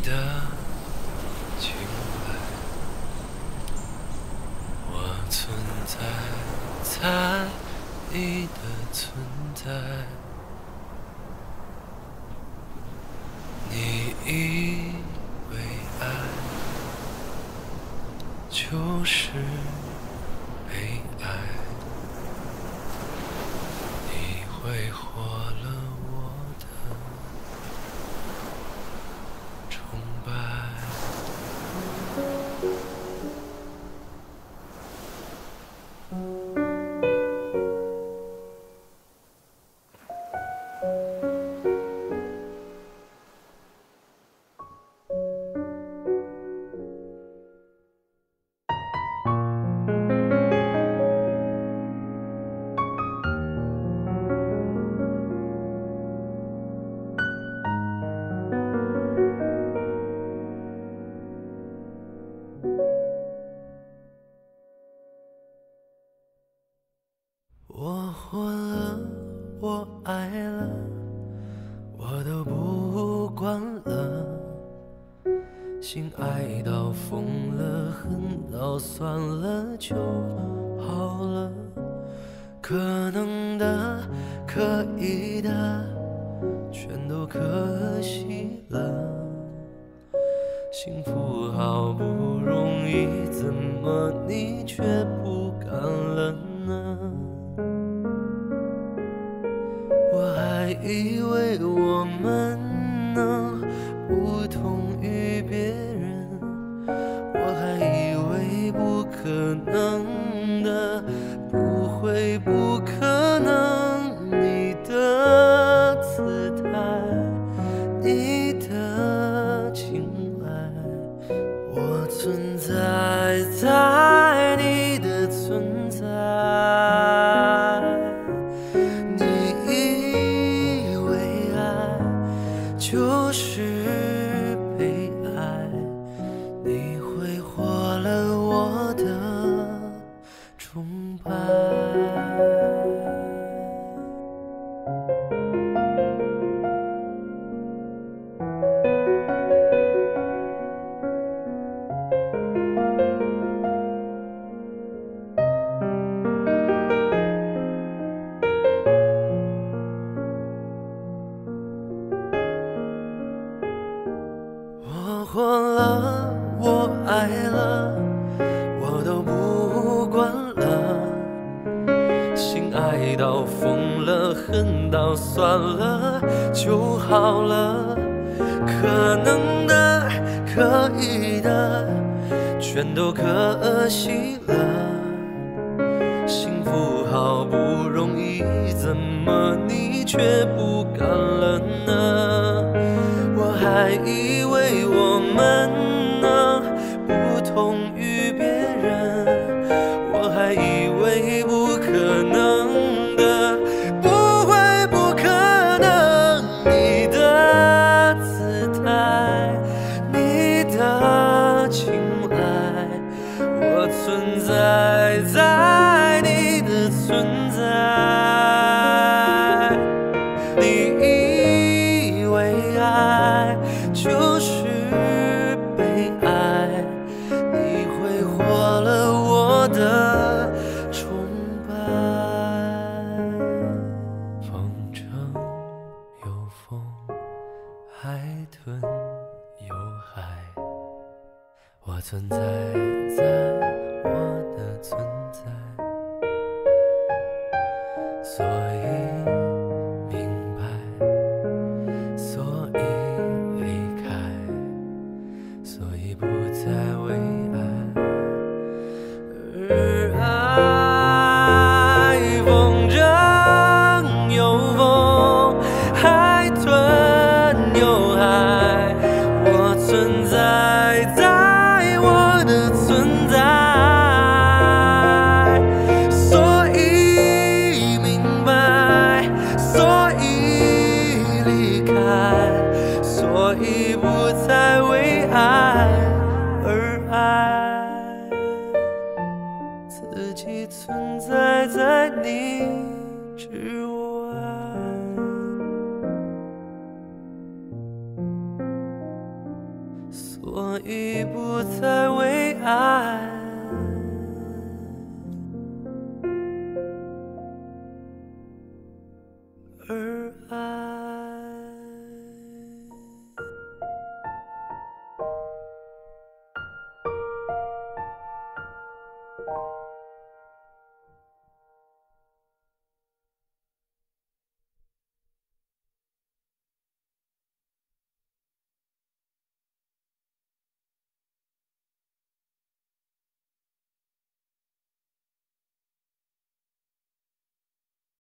你的青睐，我存在在你的存在，你以为爱就是被爱，你挥霍了惯了。心爱到疯了，恨到算了就好了。可能的，可以的，全都可惜了。幸福好不容易，怎么你却不敢了呢？我还以为我们可能的不会不可能，你的姿态，的崇拜。我活了，我爱了，心爱到疯了，恨到算了就好了。可能的，可以的，全都可惜了。幸福好不容易，怎么你却不敢了呢？我还以为我们能不同吞有海，我存在在我的存在，已不再为爱而爱。自己存在在你之外。所以不再